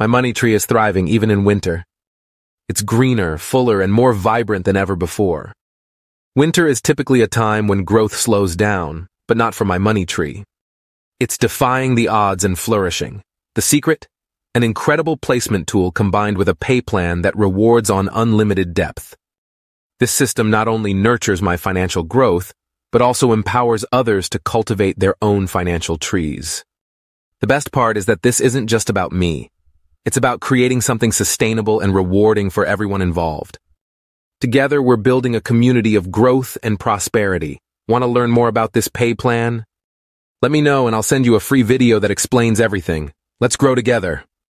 My money tree is thriving even in winter. It's greener, fuller, and more vibrant than ever before. Winter is typically a time when growth slows down, but not for my money tree. It's defying the odds and flourishing. The secret? An incredible placement tool combined with a pay plan that rewards on unlimited depth. This system not only nurtures my financial growth, but also empowers others to cultivate their own financial trees. The best part is that this isn't just about me. It's about creating something sustainable and rewarding for everyone involved. Together, we're building a community of growth and prosperity. Want to learn more about this pay plan? Let me know and I'll send you a free video that explains everything. Let's grow together.